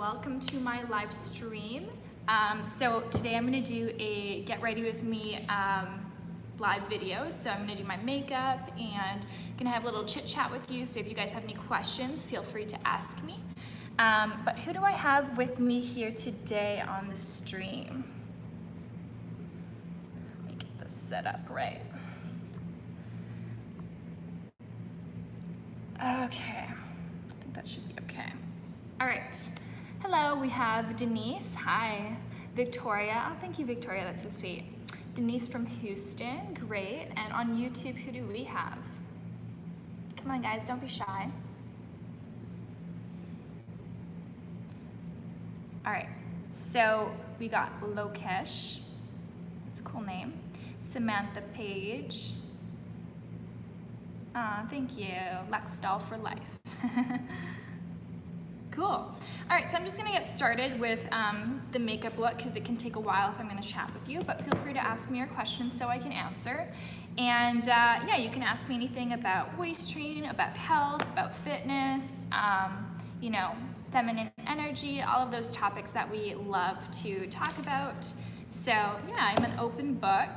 welcome to my live stream. Um, so today I'm gonna do a get ready with me um, live video. So I'm gonna do my makeup and gonna have a little chit chat with you. So if you guys have any questions, feel free to ask me. Um, but who do I have with me here today on the stream? Let me get this set up right. Okay, I think that should be okay. All right, hello, we have Denise, hi. Victoria, oh, thank you Victoria, that's so sweet. Denise from Houston, great. And on YouTube, who do we have? Come on guys, don't be shy. All right, so we got Lokesh, that's a cool name. Samantha Page, Ah, thank you. Lexdal for life. cool. All right, so I'm just gonna get started with um, the makeup look because it can take a while if I'm gonna chat with you, but feel free to ask me your questions so I can answer. And uh, yeah, you can ask me anything about waist training, about health, about fitness, um, you know, feminine energy, all of those topics that we love to talk about. So yeah, I'm an open book.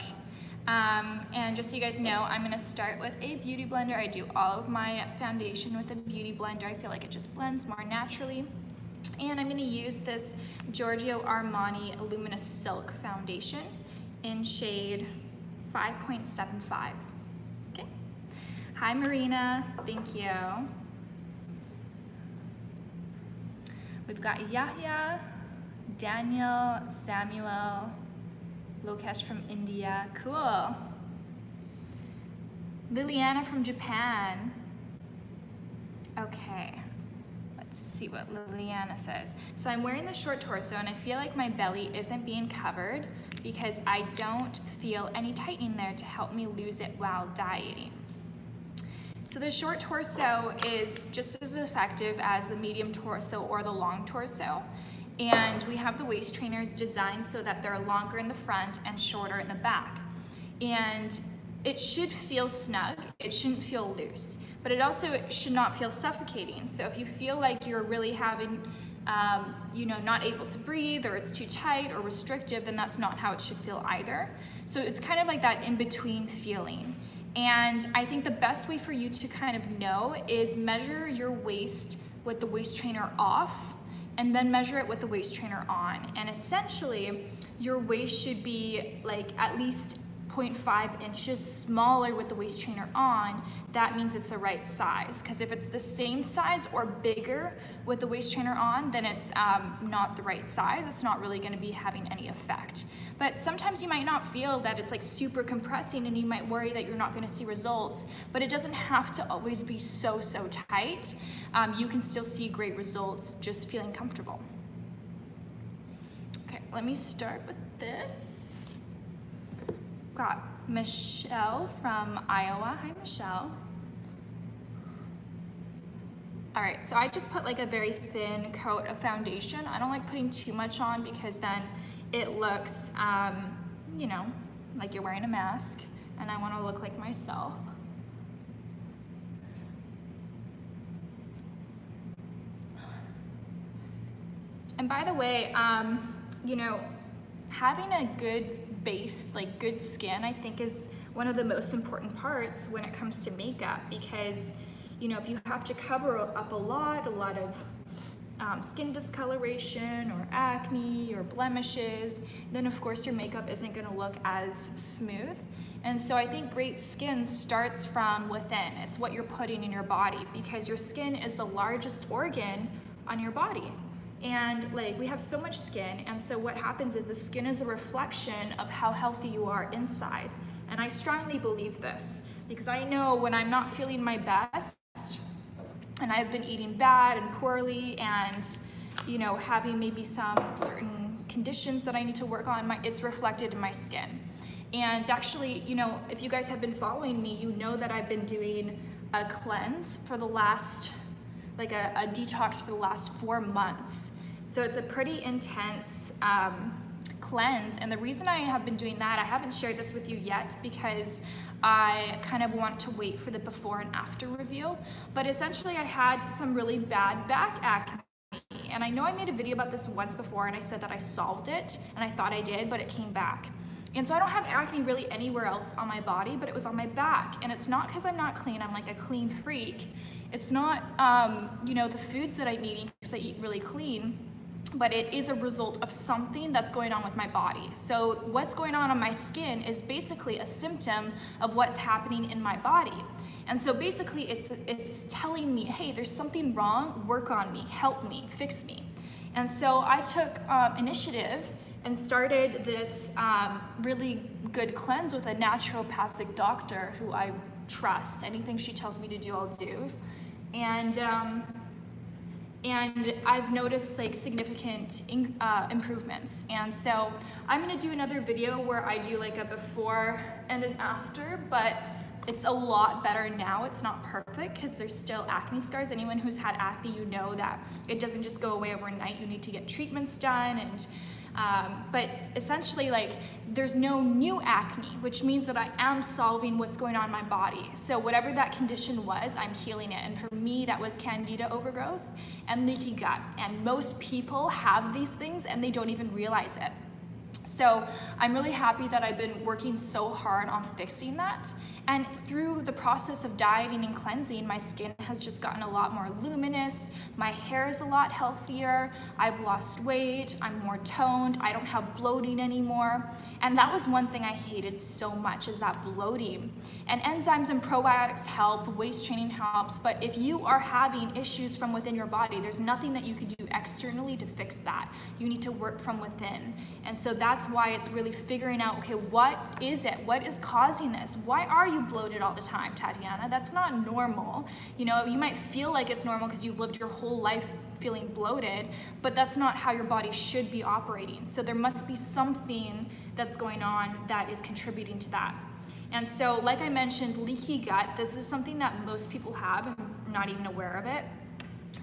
Um, and just so you guys know, I'm gonna start with a beauty blender. I do all of my foundation with a beauty blender. I feel like it just blends more naturally. And I'm gonna use this Giorgio Armani Luminous Silk Foundation in shade 5.75. Okay. Hi Marina, thank you. We've got Yahya, Daniel, Samuel, Lokesh from India, cool. Liliana from Japan. Okay, let's see what Liliana says. So I'm wearing the short torso and I feel like my belly isn't being covered because I don't feel any tightening there to help me lose it while dieting. So the short torso is just as effective as the medium torso or the long torso. And we have the waist trainers designed so that they're longer in the front and shorter in the back. And it should feel snug, it shouldn't feel loose, but it also should not feel suffocating. So if you feel like you're really having, um, you know, not able to breathe or it's too tight or restrictive, then that's not how it should feel either. So it's kind of like that in-between feeling. And I think the best way for you to kind of know is measure your waist with the waist trainer off and then measure it with the waist trainer on. And essentially, your waist should be like at least 0.5 inches smaller with the waist trainer on, that means it's the right size. Because if it's the same size or bigger with the waist trainer on, then it's um, not the right size. It's not really gonna be having any effect. But sometimes you might not feel that it's like super compressing and you might worry that you're not gonna see results, but it doesn't have to always be so, so tight. Um, you can still see great results just feeling comfortable. Okay, let me start with this got Michelle from Iowa. Hi, Michelle. All right, so I just put like a very thin coat of foundation. I don't like putting too much on because then it looks, um, you know, like you're wearing a mask and I wanna look like myself. And by the way, um, you know, having a good base, like good skin, I think is one of the most important parts when it comes to makeup because, you know, if you have to cover up a lot, a lot of um, skin discoloration or acne or blemishes, then of course your makeup isn't gonna look as smooth. And so I think great skin starts from within. It's what you're putting in your body because your skin is the largest organ on your body. And like we have so much skin, and so what happens is the skin is a reflection of how healthy you are inside. And I strongly believe this because I know when I'm not feeling my best and I've been eating bad and poorly and you know having maybe some certain conditions that I need to work on, my, it's reflected in my skin. And actually, you know, if you guys have been following me, you know that I've been doing a cleanse for the last, like a, a detox for the last four months. So it's a pretty intense um, cleanse. And the reason I have been doing that, I haven't shared this with you yet because I kind of want to wait for the before and after review. But essentially I had some really bad back acne And I know I made a video about this once before and I said that I solved it and I thought I did, but it came back. And so I don't have acne really anywhere else on my body, but it was on my back. And it's not because I'm not clean, I'm like a clean freak. It's not, um, you know, the foods that I'm eating because I eat really clean, but it is a result of something that's going on with my body. So what's going on on my skin is basically a symptom of what's happening in my body. And so basically it's, it's telling me, hey, there's something wrong, work on me, help me, fix me. And so I took um, initiative and started this um, really good cleanse with a naturopathic doctor who I trust. Anything she tells me to do, I'll do. And um, and I've noticed like significant in, uh, improvements. And so I'm gonna do another video where I do like a before and an after, but it's a lot better now. It's not perfect because there's still acne scars. Anyone who's had acne, you know that it doesn't just go away overnight. You need to get treatments done and um, but essentially like there's no new acne, which means that I am solving what's going on in my body. So whatever that condition was, I'm healing it. And for me, that was candida overgrowth and leaky gut. And most people have these things and they don't even realize it. So I'm really happy that I've been working so hard on fixing that and through the process of dieting and cleansing, my skin has just gotten a lot more luminous. My hair is a lot healthier. I've lost weight. I'm more toned. I don't have bloating anymore. And that was one thing I hated so much is that bloating. And enzymes and probiotics help, waist training helps, but if you are having issues from within your body, there's nothing that you can do externally to fix that. You need to work from within. And so that's why it's really figuring out, okay, what is it? What is causing this? Why are you bloated all the time, Tatiana? That's not normal. You know, you might feel like it's normal because you've lived your whole life feeling bloated, but that's not how your body should be operating. So there must be something that's going on that is contributing to that. And so, like I mentioned, leaky gut, this is something that most people have and not even aware of it.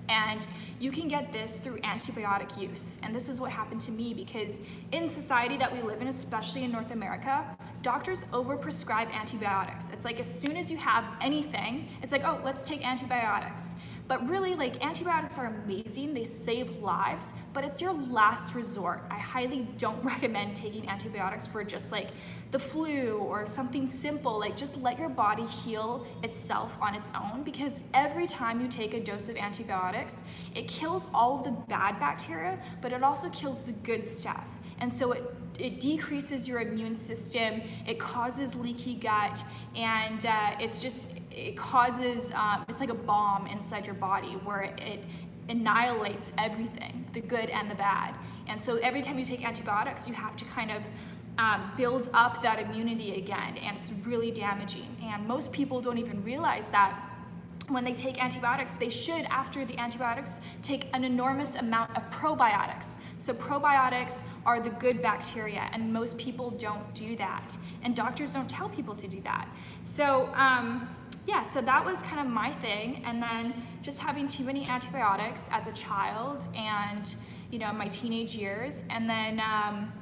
And you can get this through antibiotic use. And this is what happened to me because in society that we live in, especially in North America, doctors overprescribe antibiotics. It's like as soon as you have anything, it's like, oh, let's take antibiotics. But really, like antibiotics are amazing, they save lives, but it's your last resort. I highly don't recommend taking antibiotics for just like the flu or something simple, like just let your body heal itself on its own because every time you take a dose of antibiotics, it kills all of the bad bacteria, but it also kills the good stuff. And so it, it decreases your immune system, it causes leaky gut, and uh, it's just, it causes, um, it's like a bomb inside your body where it, it annihilates everything, the good and the bad. And so every time you take antibiotics, you have to kind of um, build up that immunity again, and it's really damaging. And most people don't even realize that when they take antibiotics, they should, after the antibiotics, take an enormous amount of probiotics. So probiotics are the good bacteria, and most people don't do that. And doctors don't tell people to do that. So um, yeah, so that was kind of my thing. And then just having too many antibiotics as a child and, you know, my teenage years. And then, um,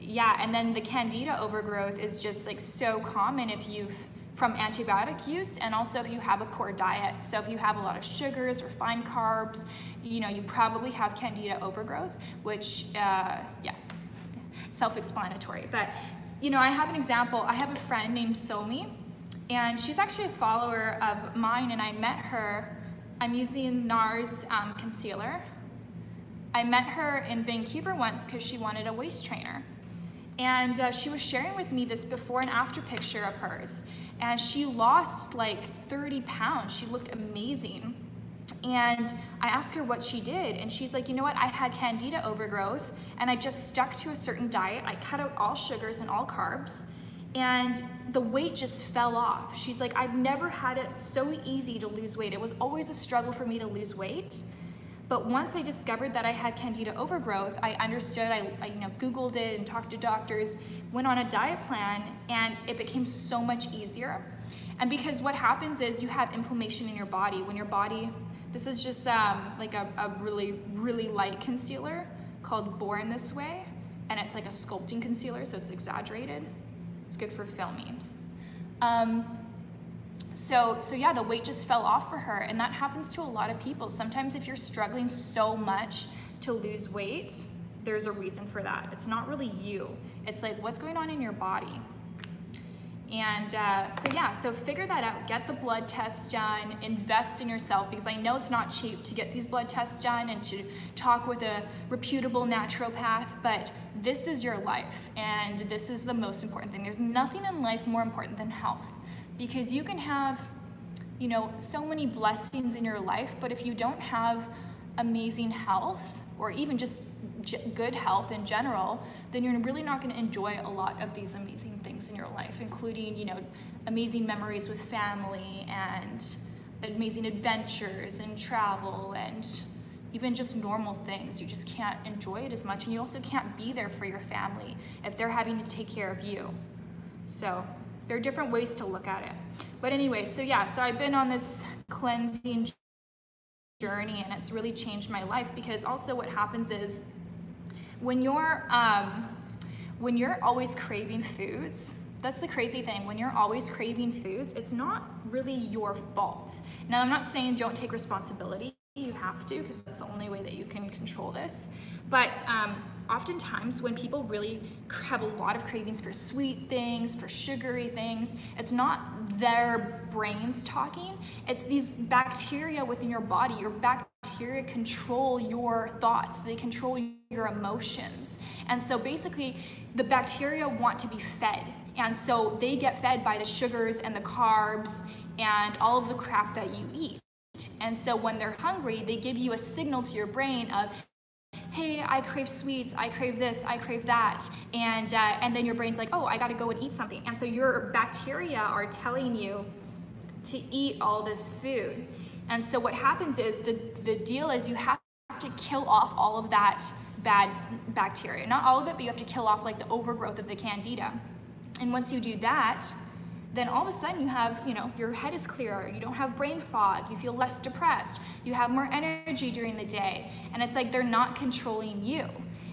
yeah, and then the candida overgrowth is just like so common if you've from antibiotic use and also if you have a poor diet. So if you have a lot of sugars, refined carbs, you know, you probably have candida overgrowth, which, uh, yeah, self-explanatory. But, you know, I have an example. I have a friend named Somi, and she's actually a follower of mine, and I met her, I'm using NARS um, concealer. I met her in Vancouver once because she wanted a waist trainer. And uh, she was sharing with me this before and after picture of hers. And she lost like 30 pounds. She looked amazing. And I asked her what she did, and she's like, you know what? I had candida overgrowth, and I just stuck to a certain diet. I cut out all sugars and all carbs, and the weight just fell off. She's like, I've never had it so easy to lose weight. It was always a struggle for me to lose weight. But once I discovered that I had candida overgrowth, I understood, I, I, you know, Googled it and talked to doctors, went on a diet plan, and it became so much easier. And because what happens is you have inflammation in your body. When your body, this is just um, like a, a really, really light concealer called Born This Way, and it's like a sculpting concealer, so it's exaggerated. It's good for filming. Um, so, so yeah, the weight just fell off for her, and that happens to a lot of people. Sometimes if you're struggling so much to lose weight, there's a reason for that. It's not really you. It's like what's going on in your body. And uh, so yeah, so figure that out. Get the blood tests done. Invest in yourself because I know it's not cheap to get these blood tests done and to talk with a reputable naturopath. But this is your life, and this is the most important thing. There's nothing in life more important than health, because you can have, you know, so many blessings in your life, but if you don't have amazing health or even just good health in general, then you're really not going to enjoy a lot of these amazing things in your life, including, you know, amazing memories with family and amazing adventures and travel and even just normal things. You just can't enjoy it as much. And you also can't be there for your family if they're having to take care of you. So there are different ways to look at it. But anyway, so yeah, so I've been on this cleansing journey and it's really changed my life because also what happens is when you're um, when you're always craving foods that's the crazy thing when you're always craving foods it's not really your fault now i'm not saying don't take responsibility you have to because that's the only way that you can control this but um, oftentimes when people really have a lot of cravings for sweet things for sugary things it's not their brains talking it's these bacteria within your body your bacteria control your thoughts, they control your emotions. And so basically, the bacteria want to be fed. And so they get fed by the sugars and the carbs and all of the crap that you eat. And so when they're hungry, they give you a signal to your brain of, hey, I crave sweets, I crave this, I crave that. And, uh, and then your brain's like, oh, I gotta go and eat something. And so your bacteria are telling you to eat all this food. And so what happens is the, the deal is you have to kill off all of that bad bacteria. Not all of it, but you have to kill off like the overgrowth of the candida. And once you do that, then all of a sudden you have, you know, your head is clearer, you don't have brain fog, you feel less depressed, you have more energy during the day. And it's like they're not controlling you.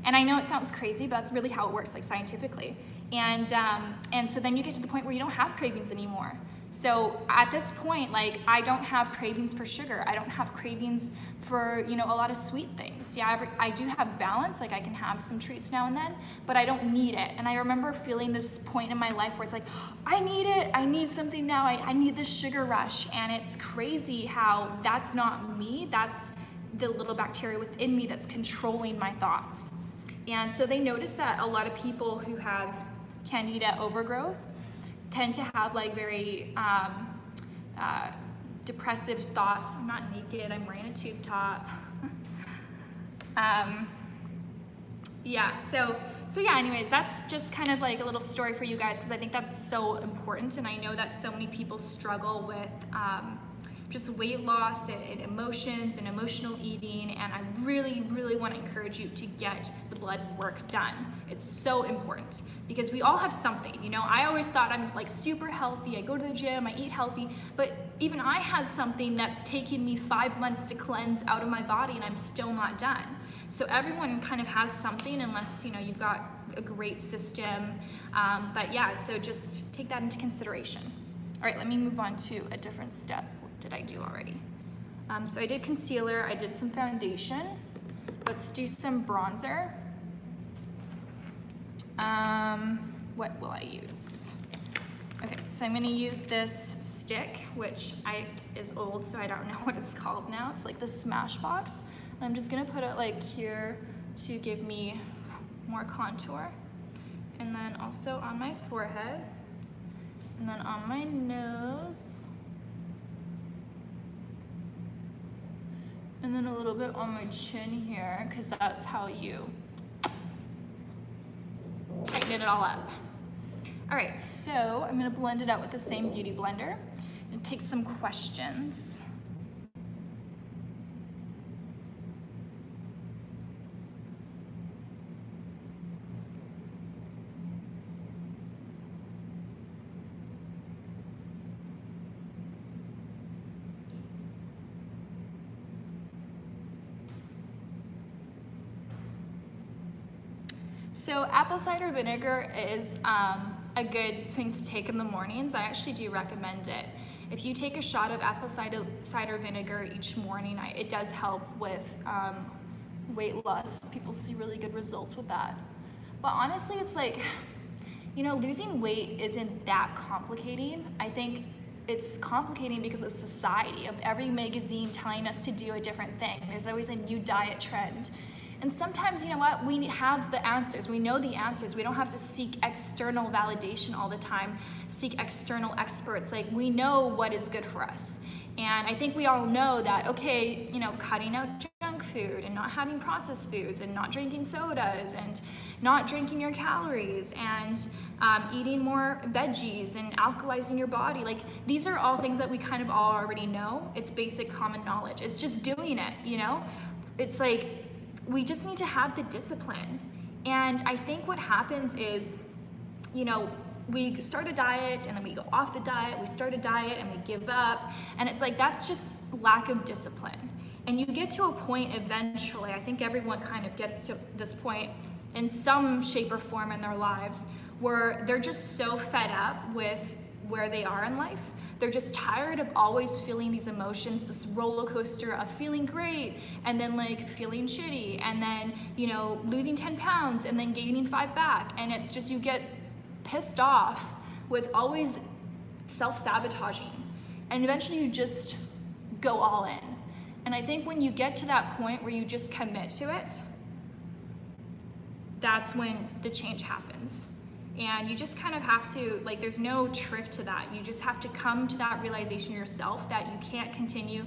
And I know it sounds crazy, but that's really how it works, like scientifically. And, um, and so then you get to the point where you don't have cravings anymore. So at this point, like I don't have cravings for sugar. I don't have cravings for, you know, a lot of sweet things. Yeah, I, I do have balance, like I can have some treats now and then, but I don't need it. And I remember feeling this point in my life where it's like, I need it, I need something now, I, I need this sugar rush. And it's crazy how that's not me, that's the little bacteria within me that's controlling my thoughts. And so they noticed that a lot of people who have candida overgrowth tend to have like very um, uh, depressive thoughts. I'm not naked, I'm wearing a tube top. um, yeah, so, so yeah, anyways, that's just kind of like a little story for you guys because I think that's so important and I know that so many people struggle with um, just weight loss and, and, emotions and emotional eating. And I really, really want to encourage you to get the blood work done. It's so important because we all have something. You know, I always thought I'm like super healthy. I go to the gym, I eat healthy, but even I had something that's taken me five months to cleanse out of my body and I'm still not done. So everyone kind of has something unless, you know, you've got a great system. Um, but yeah, so just take that into consideration. All right, let me move on to a different step did I do already? Um, so I did concealer, I did some foundation. Let's do some bronzer. Um, what will I use? Okay, so I'm gonna use this stick, which I is old, so I don't know what it's called now. It's like the Smashbox. I'm just gonna put it like here to give me more contour. And then also on my forehead, and then on my nose, And then a little bit on my chin here, because that's how you tighten it all up. All right, so I'm gonna blend it out with the same Beauty Blender and take some questions. So apple cider vinegar is um, a good thing to take in the mornings. I actually do recommend it. If you take a shot of apple cider, cider vinegar each morning, I, it does help with um, weight loss. People see really good results with that. But honestly, it's like, you know, losing weight isn't that complicating. I think it's complicating because of society, of every magazine telling us to do a different thing. There's always a new diet trend. And sometimes, you know what, we have the answers. We know the answers. We don't have to seek external validation all the time, seek external experts. Like, we know what is good for us. And I think we all know that, okay, you know, cutting out junk food and not having processed foods and not drinking sodas and not drinking your calories and um, eating more veggies and alkalizing your body. Like these are all things that we kind of all already know. It's basic common knowledge. It's just doing it, you know? It's like we just need to have the discipline. And I think what happens is, you know, we start a diet and then we go off the diet, we start a diet and we give up. And it's like that's just lack of discipline. And you get to a point eventually, I think everyone kind of gets to this point in some shape or form in their lives where they're just so fed up with where they are in life they're just tired of always feeling these emotions, this roller coaster of feeling great and then like feeling shitty and then, you know, losing 10 pounds and then gaining five back. And it's just you get pissed off with always self sabotaging. And eventually you just go all in. And I think when you get to that point where you just commit to it, that's when the change happens. And you just kind of have to, like, there's no trick to that. You just have to come to that realization yourself that you can't continue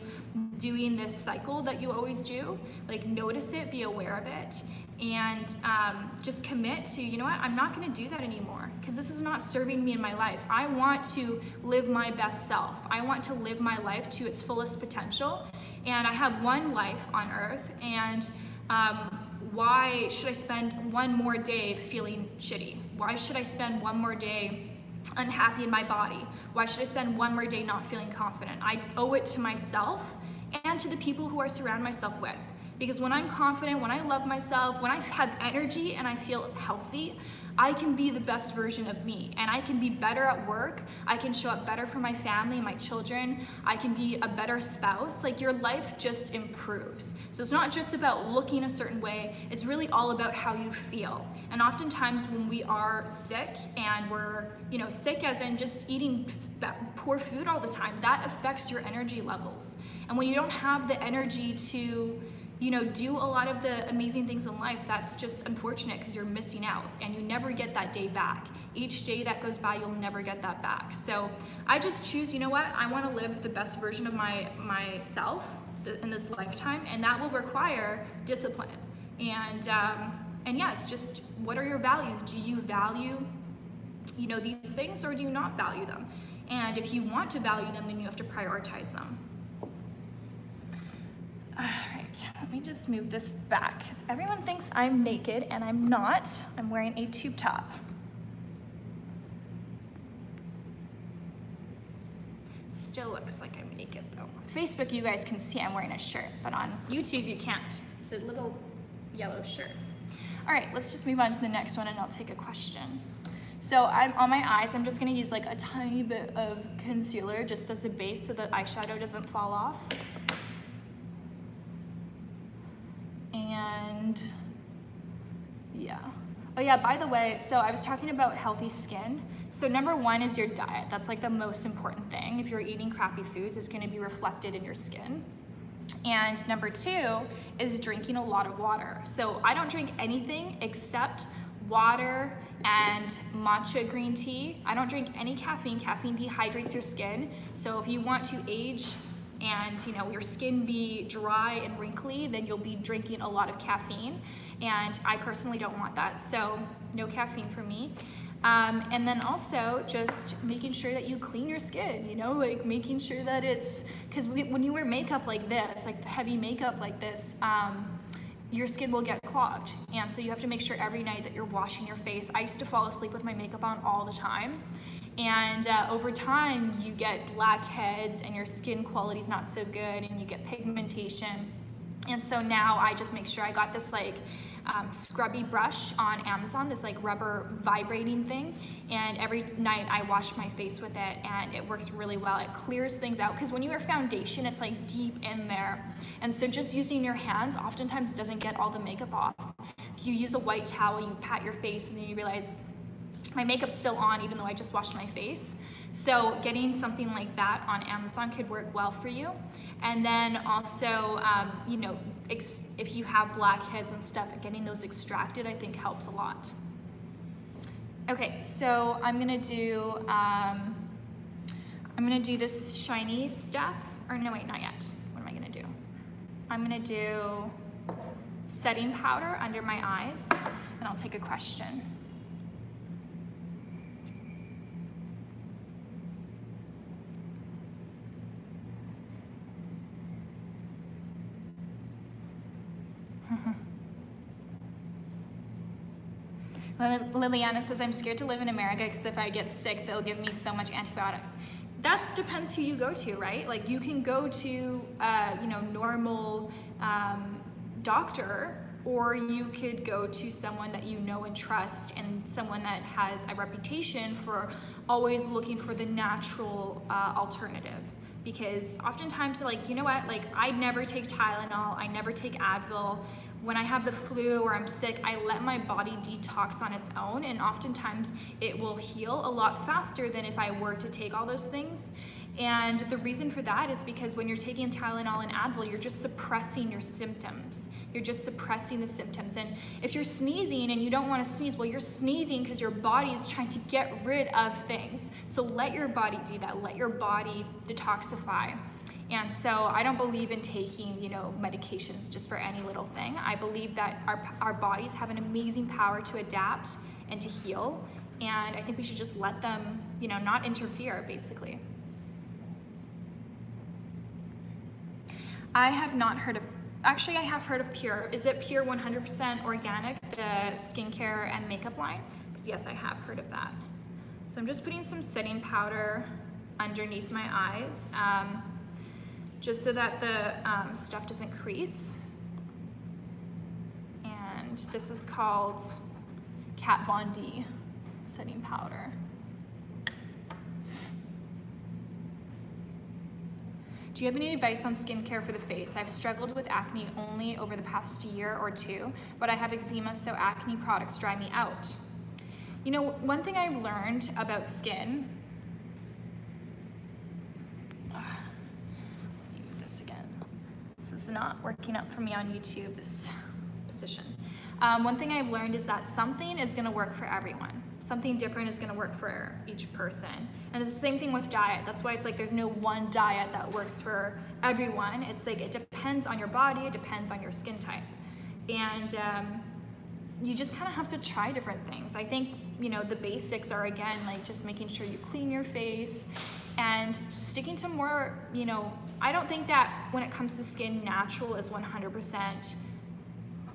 doing this cycle that you always do. Like, notice it, be aware of it, and um, just commit to, you know what, I'm not gonna do that anymore because this is not serving me in my life. I want to live my best self. I want to live my life to its fullest potential. And I have one life on earth, and um, why should I spend one more day feeling shitty? Why should I spend one more day unhappy in my body? Why should I spend one more day not feeling confident? I owe it to myself and to the people who I surround myself with. Because when I'm confident, when I love myself, when I have energy and I feel healthy, I can be the best version of me and I can be better at work. I can show up better for my family, my children. I can be a better spouse. Like your life just improves. So it's not just about looking a certain way, it's really all about how you feel. And oftentimes when we are sick and we're, you know, sick as in just eating poor food all the time, that affects your energy levels. And when you don't have the energy to you know, do a lot of the amazing things in life, that's just unfortunate because you're missing out and you never get that day back. Each day that goes by, you'll never get that back. So I just choose, you know what, I want to live the best version of my myself in this lifetime, and that will require discipline. And um, and yeah, it's just what are your values? Do you value, you know, these things, or do you not value them? And if you want to value them, then you have to prioritize them. All right, let me just move this back because everyone thinks I'm naked and I'm not. I'm wearing a tube top. Still looks like I'm naked though. Facebook, you guys can see I'm wearing a shirt, but on YouTube, you can't. It's a little yellow shirt. All right, let's just move on to the next one and I'll take a question. So I'm on my eyes, I'm just gonna use like a tiny bit of concealer just as a base so the eyeshadow doesn't fall off. And yeah. Oh yeah, by the way, so I was talking about healthy skin. So number one is your diet. That's like the most important thing. If you're eating crappy foods, it's gonna be reflected in your skin. And number two is drinking a lot of water. So I don't drink anything except water and matcha green tea. I don't drink any caffeine. Caffeine dehydrates your skin. So if you want to age and you know your skin be dry and wrinkly, then you'll be drinking a lot of caffeine. And I personally don't want that, so no caffeine for me. Um, and then also just making sure that you clean your skin, you know, like making sure that it's, because when you wear makeup like this, like heavy makeup like this, um, your skin will get clogged. And so you have to make sure every night that you're washing your face. I used to fall asleep with my makeup on all the time. And uh, over time, you get blackheads and your skin quality is not so good and you get pigmentation. And so now I just make sure I got this like um, scrubby brush on Amazon, this like rubber vibrating thing. And every night I wash my face with it and it works really well. It clears things out because when you wear foundation, it's like deep in there. And so just using your hands oftentimes doesn't get all the makeup off. If you use a white towel, you pat your face and then you realize my makeup's still on even though I just washed my face. So getting something like that on Amazon could work well for you. And then also, um, you know, if you have blackheads and stuff, getting those extracted I think helps a lot. Okay, so I'm gonna do, um, I'm gonna do this shiny stuff, or no wait, not yet. What am I gonna do? I'm gonna do setting powder under my eyes, and I'll take a question. Liliana says, I'm scared to live in America because if I get sick, they'll give me so much antibiotics. That depends who you go to, right? Like you can go to, uh, you know, normal um, doctor or you could go to someone that you know and trust and someone that has a reputation for always looking for the natural uh, alternative because oftentimes like you know what like i never take tylenol i never take advil when I have the flu or I'm sick, I let my body detox on its own, and oftentimes it will heal a lot faster than if I were to take all those things. And the reason for that is because when you're taking Tylenol and Advil, you're just suppressing your symptoms. You're just suppressing the symptoms. And if you're sneezing and you don't want to sneeze, well, you're sneezing because your body is trying to get rid of things. So let your body do that. Let your body detoxify. And so I don't believe in taking, you know, medications just for any little thing. I believe that our, our bodies have an amazing power to adapt and to heal. And I think we should just let them, you know, not interfere, basically. I have not heard of, actually I have heard of Pure. Is it Pure 100% Organic, the skincare and makeup line? Because yes, I have heard of that. So I'm just putting some setting powder underneath my eyes. Um, just so that the um, stuff doesn't crease. And this is called Kat Von D setting powder. Do you have any advice on skincare for the face? I've struggled with acne only over the past year or two, but I have eczema, so acne products dry me out. You know, one thing I've learned about skin not working out for me on YouTube, this position. Um, one thing I've learned is that something is gonna work for everyone. Something different is gonna work for each person. And it's the same thing with diet. That's why it's like there's no one diet that works for everyone. It's like it depends on your body, it depends on your skin type. And um, you just kind of have to try different things. I think, you know, the basics are again, like just making sure you clean your face and sticking to more, you know, I don't think that when it comes to skin, natural is 100%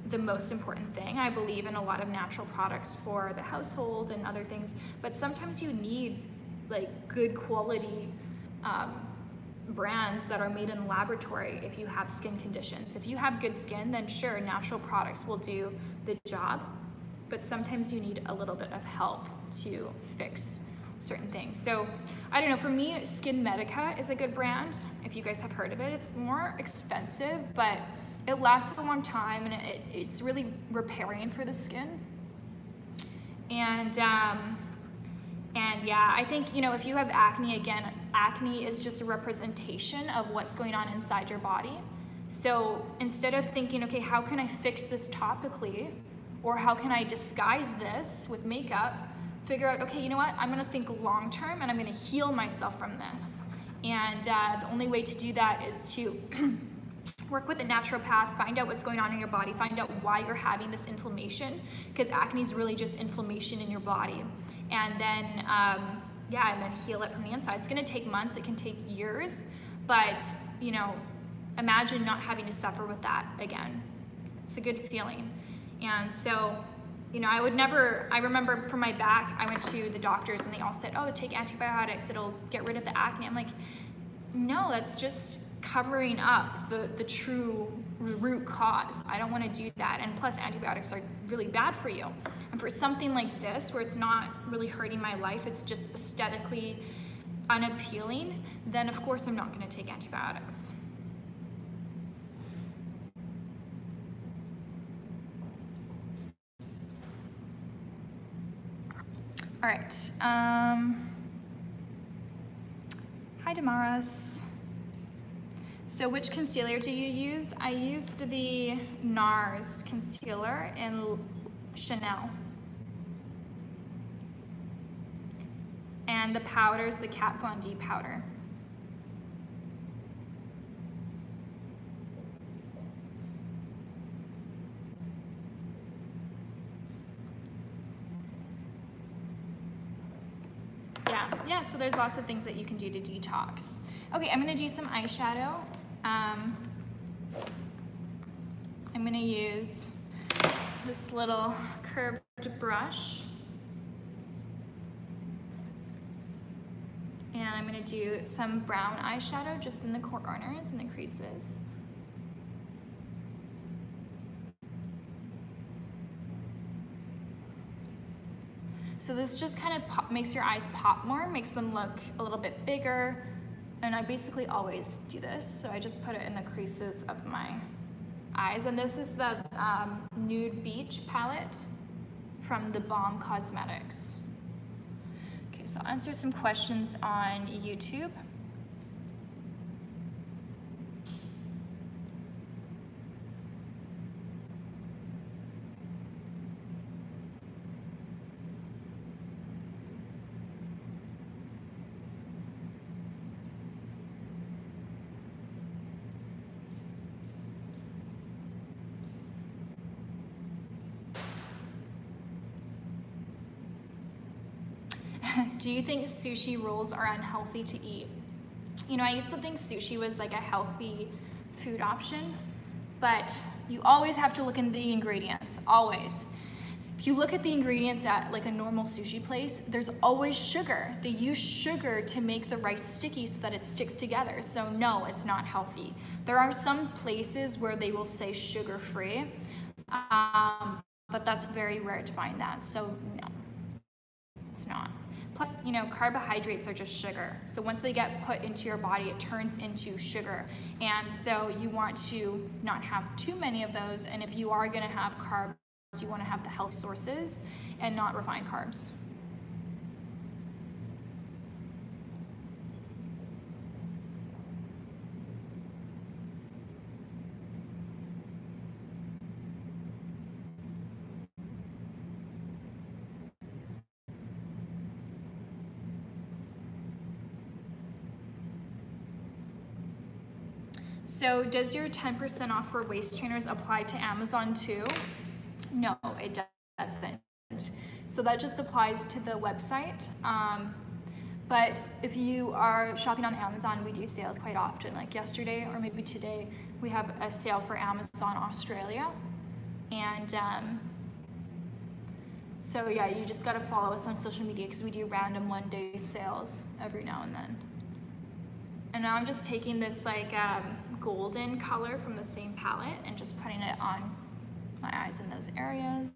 the most important thing. I believe in a lot of natural products for the household and other things, but sometimes you need like good quality um, brands that are made in the laboratory if you have skin conditions. If you have good skin, then sure, natural products will do the job, but sometimes you need a little bit of help to fix certain things. So I don't know, for me, Skin Medica is a good brand. If you guys have heard of it, it's more expensive, but it lasts a long time and it, it's really repairing for the skin. And, um, and yeah, I think, you know, if you have acne, again, acne is just a representation of what's going on inside your body. So instead of thinking, okay, how can I fix this topically? Or how can I disguise this with makeup? Figure out, okay, you know what, I'm gonna think long term and I'm gonna heal myself from this. And uh, the only way to do that is to work with a naturopath, find out what's going on in your body, find out why you're having this inflammation, because acne is really just inflammation in your body. And then, um, yeah, and then heal it from the inside. It's gonna take months, it can take years, but you know, imagine not having to suffer with that again. It's a good feeling. And so you know, I would never, I remember for my back, I went to the doctors and they all said, oh, take antibiotics, it'll get rid of the acne. I'm like, no, that's just covering up the, the true root cause. I don't want to do that. And plus, antibiotics are really bad for you. And for something like this, where it's not really hurting my life, it's just aesthetically unappealing, then of course I'm not going to take antibiotics. All right. Um, hi, Damaris. So which concealer do you use? I used the NARS concealer in Chanel. And the powder is the Kat Von D powder. Yeah, yeah, so there's lots of things that you can do to detox. Okay, I'm gonna do some eyeshadow. Um, I'm gonna use this little curved brush. And I'm gonna do some brown eyeshadow just in the corners and the creases. So this just kind of pop, makes your eyes pop more, makes them look a little bit bigger. And I basically always do this. So I just put it in the creases of my eyes. And this is the um, Nude Beach palette from the Balm Cosmetics. Okay, so I'll answer some questions on YouTube. do you think sushi rolls are unhealthy to eat? You know, I used to think sushi was like a healthy food option, but you always have to look in the ingredients, always. If you look at the ingredients at like a normal sushi place, there's always sugar. They use sugar to make the rice sticky so that it sticks together. So no, it's not healthy. There are some places where they will say sugar free, um, but that's very rare to find that. So no, it's not. Plus, you know, carbohydrates are just sugar. So once they get put into your body, it turns into sugar. And so you want to not have too many of those. And if you are going to have carbs, you want to have the health sources and not refined carbs. So does your 10% off for waist trainers apply to Amazon too? No, it doesn't. So that just applies to the website. Um, but if you are shopping on Amazon, we do sales quite often. Like yesterday or maybe today, we have a sale for Amazon Australia. And um, so yeah, you just gotta follow us on social media because we do random one day sales every now and then. And now I'm just taking this like um, golden color from the same palette and just putting it on my eyes in those areas.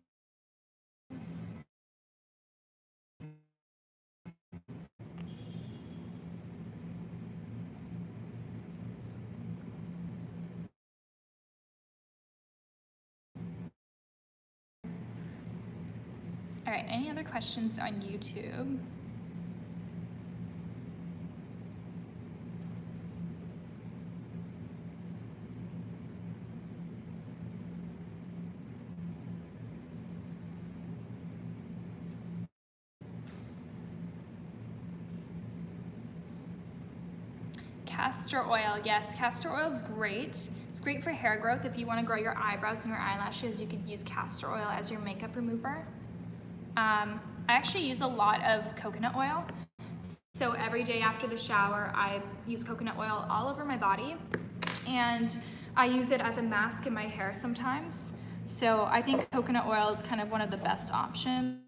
All right, any other questions on YouTube? Castor oil, yes, castor oil is great. It's great for hair growth. If you want to grow your eyebrows and your eyelashes, you could use castor oil as your makeup remover. Um, I actually use a lot of coconut oil. So every day after the shower, I use coconut oil all over my body. And I use it as a mask in my hair sometimes. So I think coconut oil is kind of one of the best options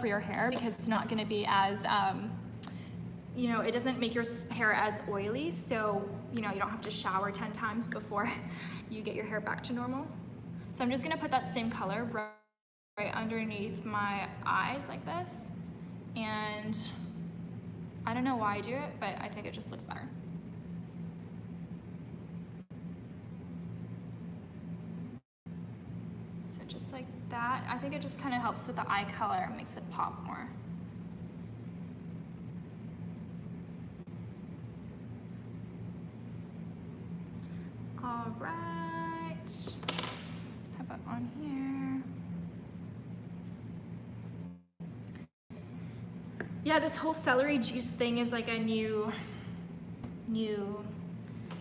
for your hair because it's not going to be as um, you know, it doesn't make your hair as oily, so you know, you don't have to shower 10 times before you get your hair back to normal. So I'm just gonna put that same color right, right underneath my eyes like this. And I don't know why I do it, but I think it just looks better. So just like that, I think it just kind of helps with the eye color, makes it pop more. All right, how about on here? Yeah, this whole celery juice thing is like a new, new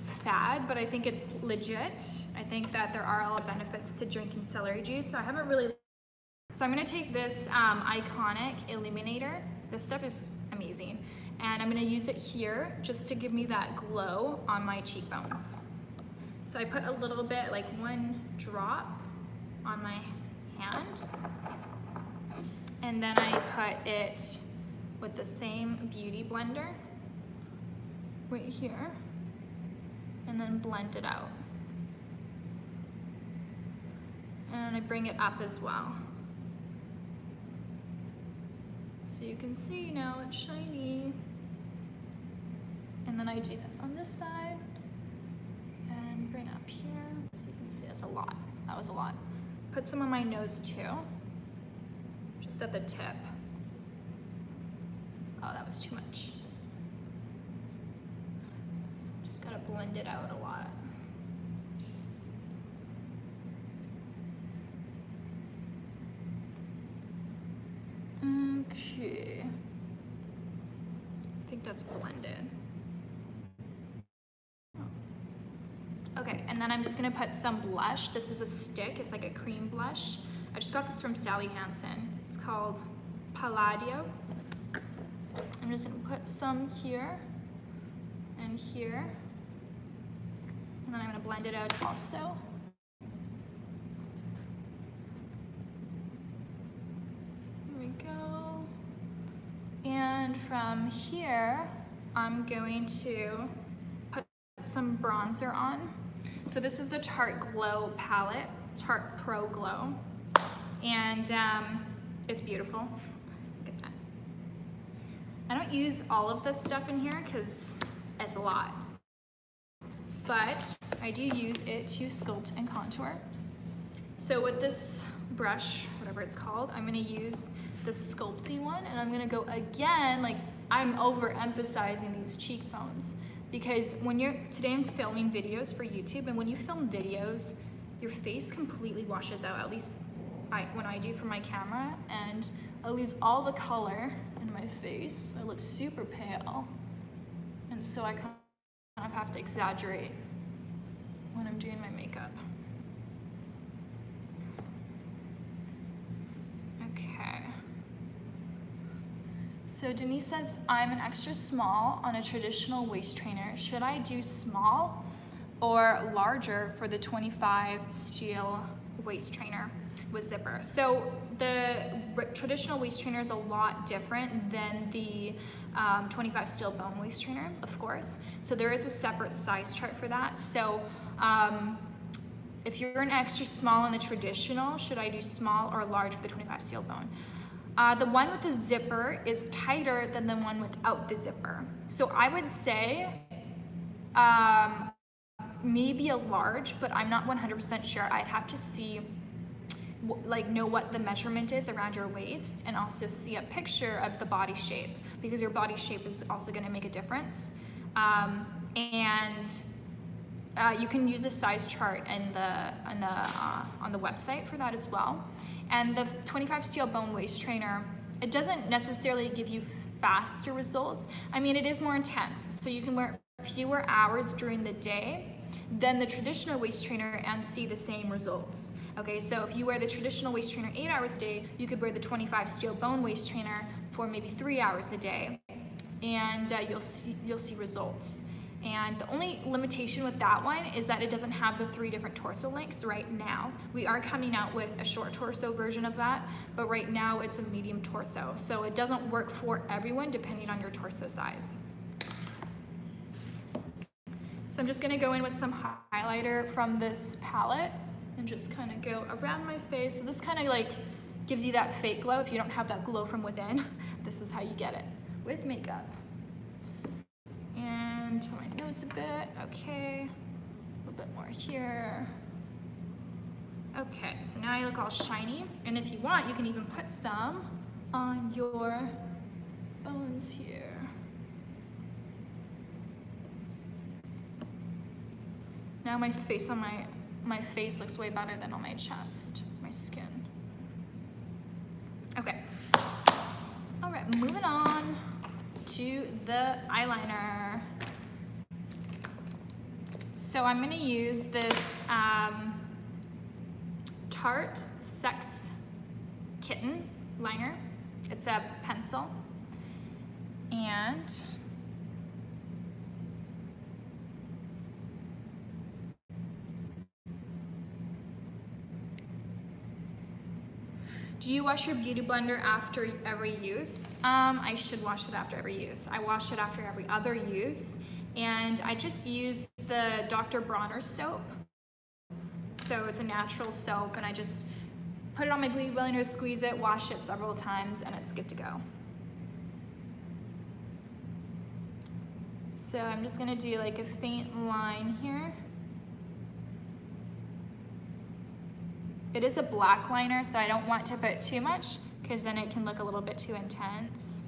fad, but I think it's legit. I think that there are a lot of benefits to drinking celery juice. So I haven't really, so I'm gonna take this um, Iconic Illuminator. This stuff is amazing. And I'm gonna use it here just to give me that glow on my cheekbones. So I put a little bit, like one drop on my hand. And then I put it with the same beauty blender right here and then blend it out. And I bring it up as well. So you can see now it's shiny. And then I do that on this side and bring up here. So you can see that's a lot. That was a lot. Put some on my nose too, just at the tip. That was too much. Just gotta blend it out a lot. Okay. I think that's blended. Okay, and then I'm just gonna put some blush. This is a stick, it's like a cream blush. I just got this from Sally Hansen. It's called Palladio. I'm just gonna put some here and here. And then I'm gonna blend it out also. Here we go. And from here, I'm going to put some bronzer on. So this is the Tarte Glow palette, Tarte Pro Glow. And um, it's beautiful. I don't use all of this stuff in here because it's a lot. But I do use it to sculpt and contour. So with this brush, whatever it's called, I'm gonna use the sculpting one and I'm gonna go again, like I'm overemphasizing these cheekbones because when you're, today I'm filming videos for YouTube and when you film videos, your face completely washes out, at least I, when I do for my camera and I lose all the color in my face. I look super pale. And so I kind of have to exaggerate when I'm doing my makeup. Okay. So Denise says, I'm an extra small on a traditional waist trainer. Should I do small or larger for the 25 steel waist trainer? With zipper. So the traditional waist trainer is a lot different than the um, 25 steel bone waist trainer, of course. So there is a separate size chart for that. So um, if you're an extra small in the traditional, should I do small or large for the 25 steel bone? Uh, the one with the zipper is tighter than the one without the zipper. So I would say um, maybe a large, but I'm not 100% sure. I'd have to see like know what the measurement is around your waist and also see a picture of the body shape because your body shape is also going to make a difference. Um, and uh, you can use a size chart in the, in the uh, on the website for that as well. And the 25 steel bone waist trainer it doesn't necessarily give you faster results. I mean it is more intense so you can wear fewer hours during the day than the traditional waist trainer and see the same results Okay, so if you wear the traditional waist trainer eight hours a day, you could wear the 25 steel bone waist trainer for maybe three hours a day, and uh, you'll see you'll see results. And the only limitation with that one is that it doesn't have the three different torso lengths right now. We are coming out with a short torso version of that, but right now it's a medium torso. So it doesn't work for everyone depending on your torso size. So I'm just gonna go in with some highlighter from this palette just kind of go around my face. So this kind of like gives you that fake glow. If you don't have that glow from within, this is how you get it with makeup. And to my nose a bit, okay. A little bit more here. Okay, so now you look all shiny. And if you want, you can even put some on your bones here. Now my face on my, my face looks way better than on my chest, my skin. Okay. All right, moving on to the eyeliner. So I'm gonna use this um, Tarte Sex Kitten liner. It's a pencil. And Do you wash your beauty blender after every use? Um, I should wash it after every use. I wash it after every other use. And I just use the Dr. Bronner soap. So it's a natural soap and I just put it on my beauty blender, squeeze it, wash it several times, and it's good to go. So I'm just gonna do like a faint line here. It is a black liner, so I don't want to put too much because then it can look a little bit too intense.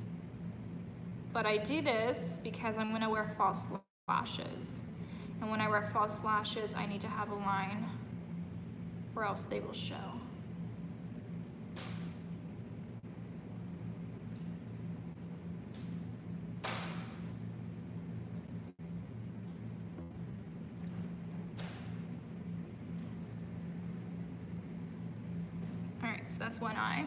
But I do this because I'm gonna wear false lashes. And when I wear false lashes, I need to have a line or else they will show. That's one eye.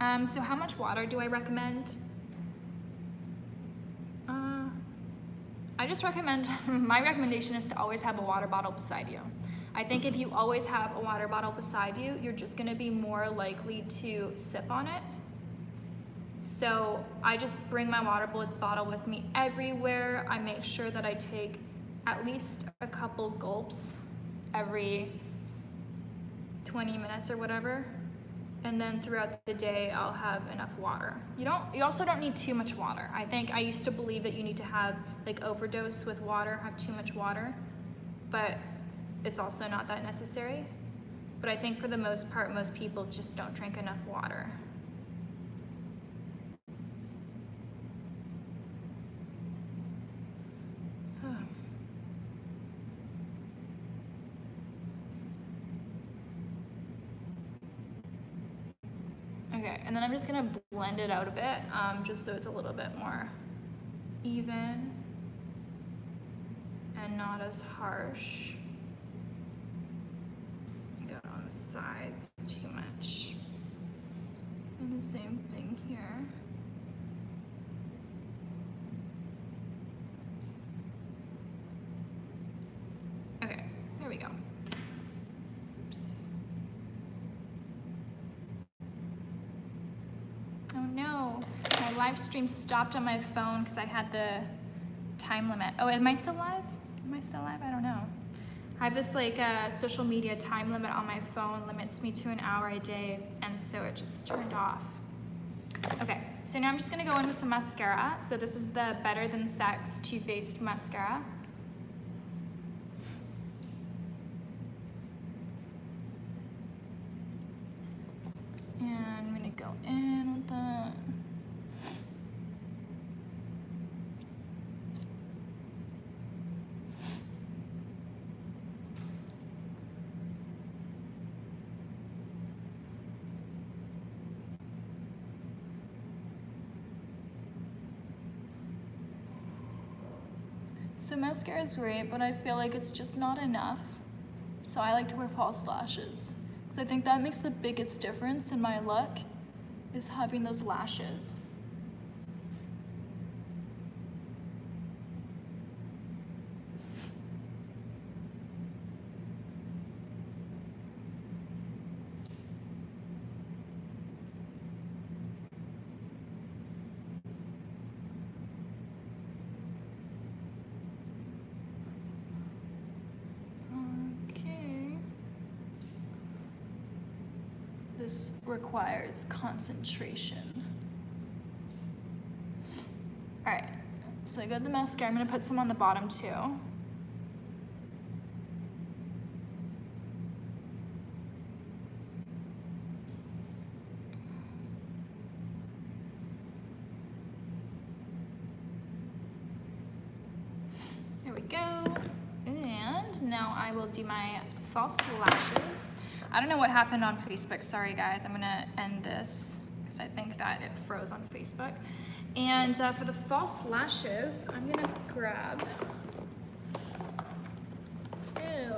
Um, so how much water do I recommend? Uh, I just recommend, my recommendation is to always have a water bottle beside you. I think if you always have a water bottle beside you, you're just gonna be more likely to sip on it so I just bring my water bottle with me everywhere. I make sure that I take at least a couple gulps every 20 minutes or whatever. And then throughout the day, I'll have enough water. You don't, you also don't need too much water. I think I used to believe that you need to have like overdose with water, have too much water, but it's also not that necessary. But I think for the most part, most people just don't drink enough water. Okay, and then I'm just gonna blend it out a bit, um, just so it's a little bit more even and not as harsh. Got on the sides too much. And the same thing here. Okay, there we go. Live stream stopped on my phone because I had the time limit. Oh, am I still live? Am I still live? I don't know. I have this like uh, social media time limit on my phone, limits me to an hour a day, and so it just turned off. Okay, so now I'm just gonna go in with some mascara. So this is the Better Than Sex Too Faced Mascara. And I'm gonna go in with that. So mascara is great, but I feel like it's just not enough. So I like to wear false lashes. Because I think that makes the biggest difference in my look, is having those lashes. This concentration. All right, so I got the mascara. I'm gonna put some on the bottom too. There we go. And now I will do my false lashes. I don't know what happened on Facebook. Sorry guys, I'm gonna end this because I think that it froze on Facebook. And uh, for the false lashes, I'm gonna grab, ew,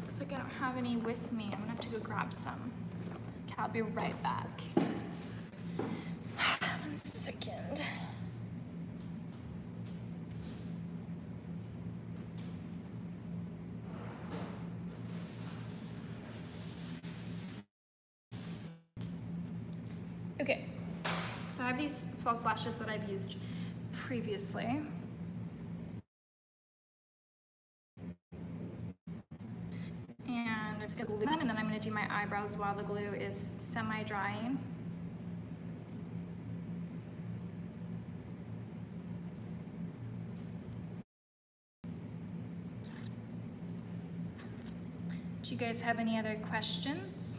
looks like I don't have any with me. I'm gonna have to go grab some. Okay, I'll be right back. One second. False lashes that I've used previously. And I'm just gonna glue them and then I'm gonna do my eyebrows while the glue is semi-drying. Do you guys have any other questions?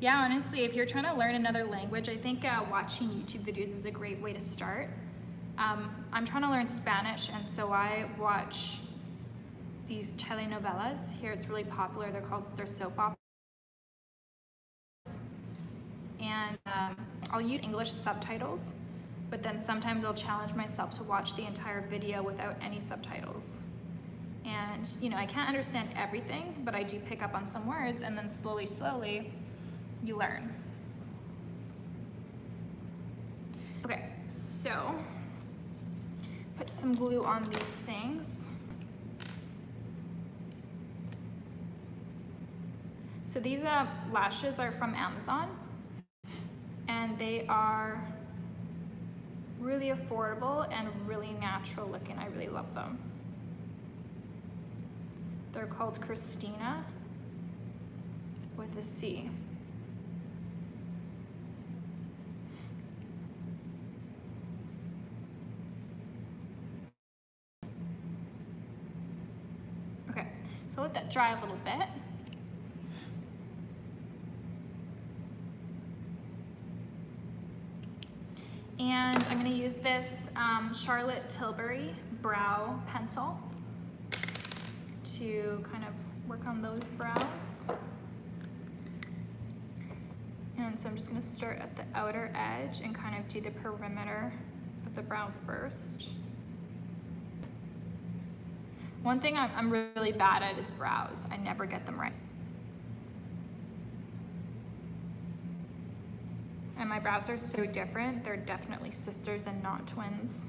Yeah, honestly, if you're trying to learn another language, I think uh, watching YouTube videos is a great way to start. Um, I'm trying to learn Spanish, and so I watch these telenovelas. Here it's really popular. They're called, they're soap operas. And um, I'll use English subtitles, but then sometimes I'll challenge myself to watch the entire video without any subtitles. And, you know, I can't understand everything, but I do pick up on some words, and then slowly, slowly, you learn. Okay, so put some glue on these things. So these uh, lashes are from Amazon, and they are really affordable and really natural looking. I really love them. They're called Christina with a C. Okay, so let that dry a little bit. And I'm gonna use this um, Charlotte Tilbury brow pencil to kind of work on those brows. And so I'm just gonna start at the outer edge and kind of do the perimeter of the brow first. One thing I'm, really bad at is brows. I never get them right. And my brows are so different. They're definitely sisters and not twins.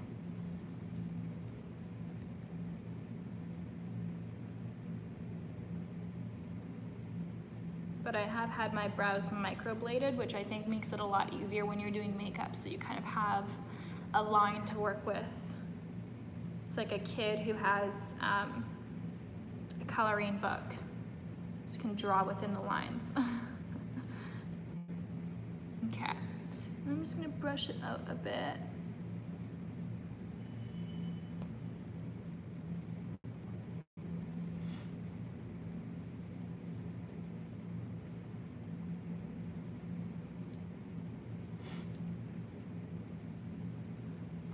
But I have had my brows microbladed, which I think makes it a lot easier when you're doing makeup so you kind of have a line to work with. Like a kid who has um, a coloring book. Just can draw within the lines. okay. I'm just gonna brush it out a bit.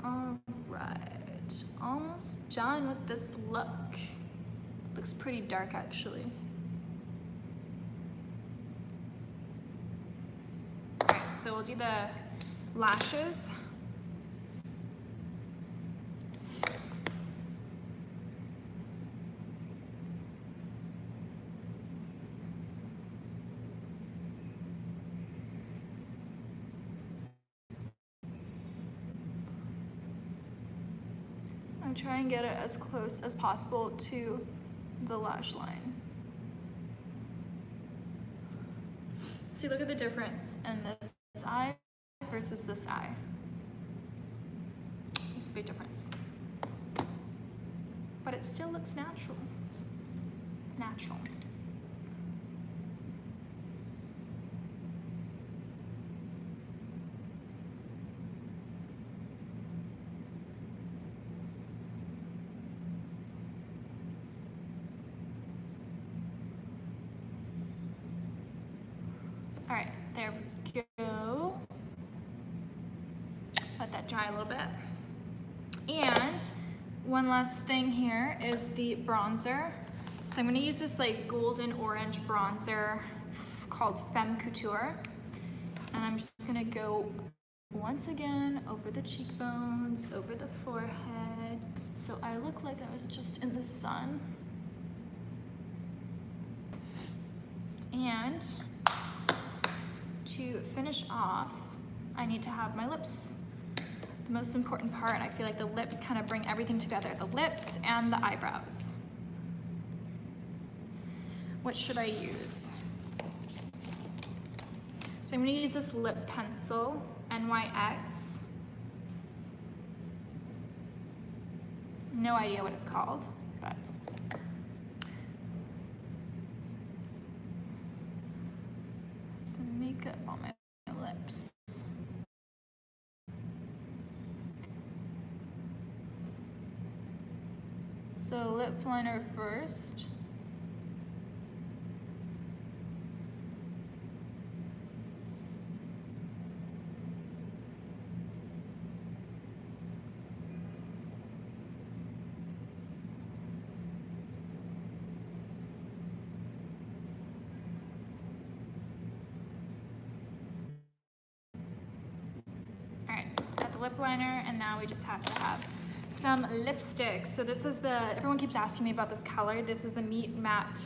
All right, almost done with this look. Looks pretty dark actually. All right, so we'll do the lashes. Try and get it as close as possible to the lash line. See, look at the difference in this eye versus this eye. It's a big difference. but it still looks natural. Natural. All right, there we go. Let that dry a little bit. And one last thing here is the bronzer. So I'm gonna use this like golden orange bronzer called Femme Couture. And I'm just gonna go once again over the cheekbones, over the forehead. So I look like I was just in the sun. And to finish off, I need to have my lips. The most important part, I feel like the lips kind of bring everything together, the lips and the eyebrows. What should I use? So I'm gonna use this lip pencil, NYX. No idea what it's called, but some makeup on my lips. Liner first. All right, got the lip liner, and now we just have to have some lipstick. So this is the, everyone keeps asking me about this color. This is the Meet Matte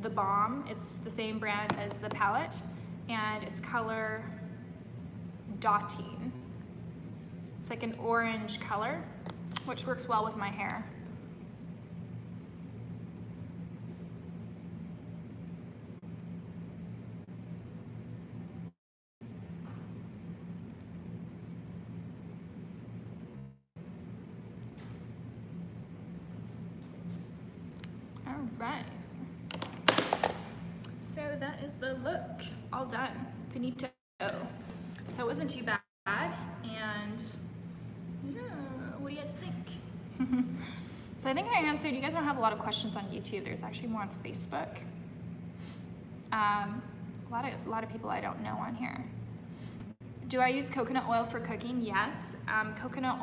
The Bomb. It's the same brand as the palette, and it's color Dotine. It's like an orange color, which works well with my hair. All right. So that is the look, all done, finito. So it wasn't too bad, and yeah, what do you guys think? so I think I answered, you guys don't have a lot of questions on YouTube, there's actually more on Facebook. Um, a lot of, a lot of people I don't know on here. Do I use coconut oil for cooking? Yes. Um, coconut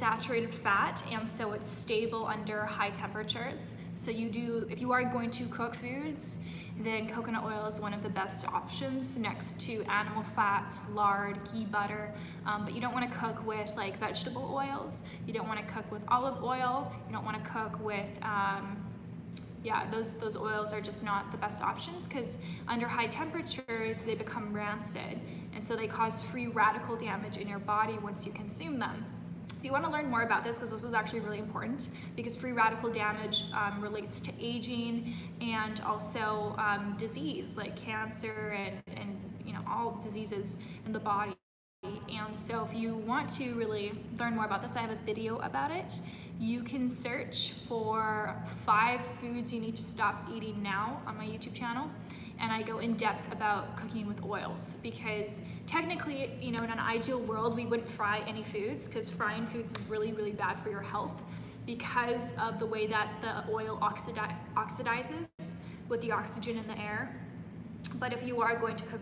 saturated fat and so it's stable under high temperatures. So you do, if you are going to cook foods, then coconut oil is one of the best options next to animal fats, lard, ghee butter. Um, but you don't want to cook with like vegetable oils. You don't want to cook with olive oil. You don't want to cook with um, yeah, those, those oils are just not the best options because under high temperatures, they become rancid. And so they cause free radical damage in your body once you consume them. If you want to learn more about this, because this is actually really important, because free radical damage um, relates to aging and also um, disease like cancer and, and you know all diseases in the body. And so if you want to really learn more about this, I have a video about it. You can search for five foods you need to stop eating now on my YouTube channel. And I go in depth about cooking with oils because technically, you know, in an ideal world, we wouldn't fry any foods because frying foods is really, really bad for your health because of the way that the oil oxidi oxidizes with the oxygen in the air. But if you are going to cook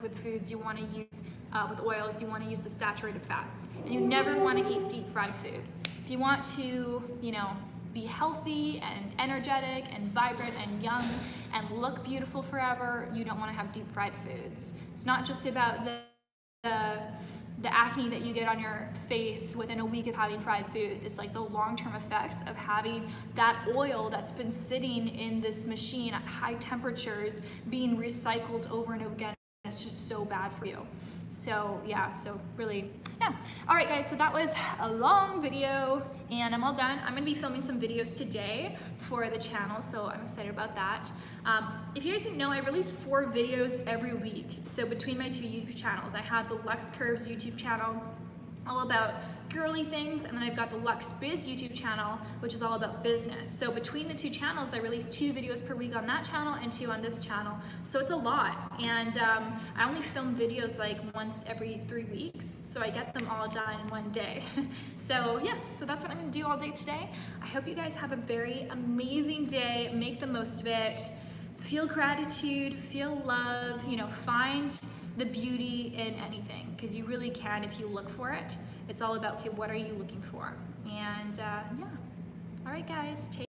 with foods, you want to use, uh, with oils, you want to use the saturated fats. And you never want to eat deep fried food. If you want to, you know, be healthy and energetic and vibrant and young and look beautiful forever, you don't want to have deep fried foods. It's not just about the, the, the acne that you get on your face within a week of having fried foods. It's like the long-term effects of having that oil that's been sitting in this machine at high temperatures being recycled over and over again. It's just so bad for you. So yeah, so really, yeah. All right guys, so that was a long video and I'm all done. I'm gonna be filming some videos today for the channel, so I'm excited about that. Um, if you guys didn't know, I release four videos every week. So between my two YouTube channels, I have the Luxx Curves YouTube channel, all about girly things and then I've got the Lux Biz YouTube channel which is all about business. So between the two channels I release two videos per week on that channel and two on this channel. So it's a lot and um, I only film videos like once every three weeks so I get them all done in one day. so yeah, so that's what I'm gonna do all day today. I hope you guys have a very amazing day, make the most of it, feel gratitude, feel love, you know, find the beauty in anything because you really can if you look for it. It's all about, okay, what are you looking for? And uh, yeah. All right, guys, take